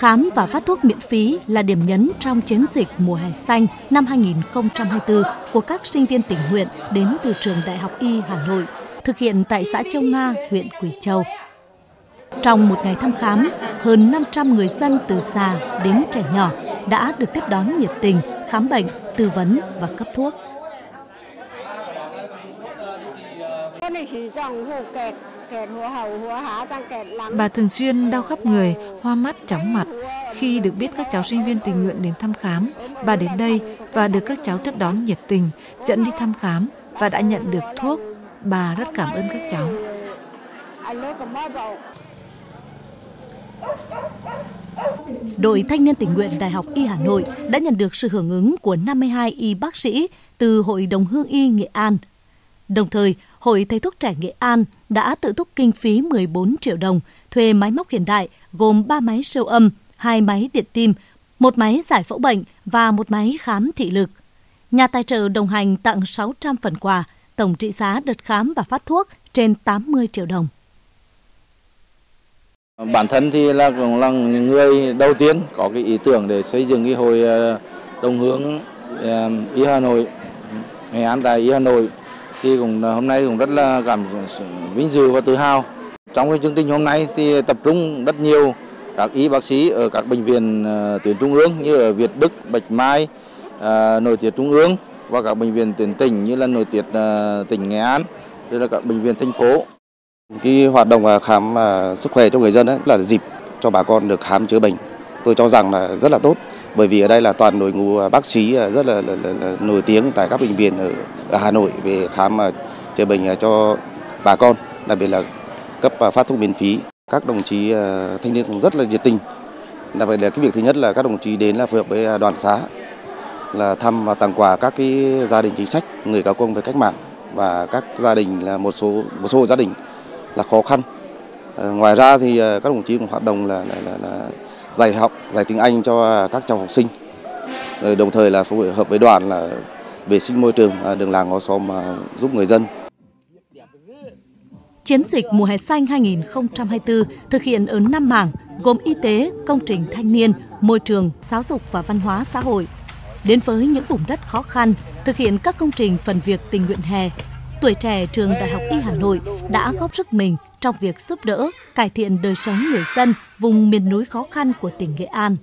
Khám và phát thuốc miễn phí là điểm nhấn trong chiến dịch mùa hè xanh năm 2024 của các sinh viên tình nguyện đến từ trường Đại học Y Hà Nội, thực hiện tại xã Châu Nga, huyện Quỳ Châu. Trong một ngày thăm khám, hơn 500 người dân từ già đến trẻ nhỏ đã được tiếp đón nhiệt tình, khám bệnh, tư vấn và cấp thuốc. Bà thường xuyên đau khắp người, hoa mắt, chóng mặt. Khi được biết các cháu sinh viên tình nguyện đến thăm khám, bà đến đây và được các cháu tiếp đón nhiệt tình, dẫn đi thăm khám và đã nhận được thuốc. Bà rất cảm ơn các cháu. Đội thanh niên tình nguyện Đại học Y Hà Nội đã nhận được sự hưởng ứng của 52 y bác sĩ từ Hội đồng Hương Y Nghệ An. Đồng thời, Hội Thầy thuốc trẻ Nghệ An đã tự túc kinh phí 14 triệu đồng thuê máy móc hiện đại gồm 3 máy siêu âm, 2 máy điện tim, một máy giải phẫu bệnh và một máy khám thị lực. Nhà tài trợ đồng hành tặng 600 phần quà, tổng trị giá đợt khám và phát thuốc trên 80 triệu đồng. Bản thân thì là cũng là người đầu tiên có cái ý tưởng để xây dựng cái hội ờ, đồng hướng ờ, y Hà Nội, Nghệ An tại y Hà Nội thì cũng ờ, hôm nay cũng rất là cảm vinh dự và tự hào. Trong cái chương trình hôm nay thì tập trung rất nhiều các y bác sĩ ở các bệnh viện ờ, tuyến trung ương như ở Việt Đức, Bạch Mai, ờ, nội tiết trung ương và các bệnh viện tuyến tỉnh như là nội tiết tỉnh Nghệ An, đây là các bệnh viện thành phố. Cái hoạt động khám sức khỏe cho người dân ấy là dịp cho bà con được khám chữa bệnh. Tôi cho rằng là rất là tốt bởi vì ở đây là toàn đội ngũ à, bác sĩ à, rất là, là, là, là nổi tiếng tại các bệnh viện ở, ở Hà Nội về khám à, chữa bệnh cho bà con, đặc biệt là cấp phát thuốc miễn phí. Các đồng chí thanh niên cũng rất là nhiệt tình. Đặc biệt là cái việc thứ nhất là các đồng chí đến là phối hợp với đoàn xã là thăm và tặng quà các cái gia đình chính sách, người có công với cách mạng và các gia đình là một số một số gia đình là khó khăn. À, ngoài ra thì các đồng chí cũng hoạt động là, là, là, là dạy học, dạy tiếng Anh cho các cháu học sinh. Rồi đồng thời là phối hợp với đoàn là vệ sinh môi trường, à, đường làng ngõ xóm mà giúp người dân. Chiến dịch mùa hè xanh 2024 thực hiện ở 5 mảng gồm y tế, công trình thanh niên, môi trường, giáo dục và văn hóa xã hội. Đến với những vùng đất khó khăn, thực hiện các công trình phần việc tình nguyện hè tuổi trẻ trường Đại học Y Hà Nội đã góp sức mình trong việc giúp đỡ, cải thiện đời sống người dân vùng miền núi khó khăn của tỉnh Nghệ An.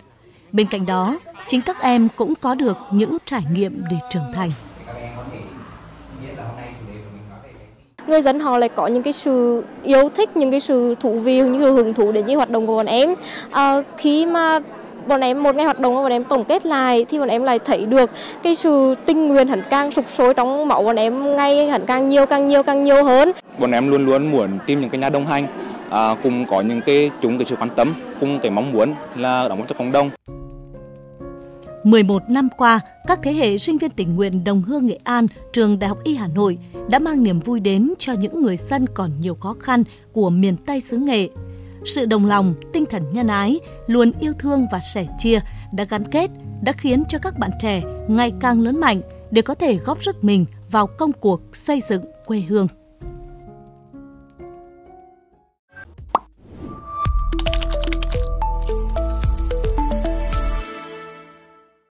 Bên cạnh đó, chính các em cũng có được những trải nghiệm để trưởng thành. người dân họ lại có những cái sự yêu thích những cái sự thú vị những cái hưởng thụ đến những hoạt động của bọn em à, khi mà bọn em một ngày hoạt động bọn em tổng kết lại thì bọn em lại thấy được cái sự tinh nguyện hẳn càng sụp sôi trong máu bọn em ngay hẳn càng nhiều càng nhiều càng nhiều hơn bọn em luôn luôn muốn tìm những cái nhà đồng hành à, cùng có những cái chúng cái sự quan tâm cùng cái mong muốn là đóng góp cho cộng đồng 11 năm qua, các thế hệ sinh viên tình nguyện đồng hương Nghệ An, trường Đại học Y Hà Nội đã mang niềm vui đến cho những người dân còn nhiều khó khăn của miền Tây xứ Nghệ sự đồng lòng, tinh thần nhân ái, luôn yêu thương và sẻ chia đã gắn kết, đã khiến cho các bạn trẻ ngày càng lớn mạnh để có thể góp sức mình vào công cuộc xây dựng quê hương.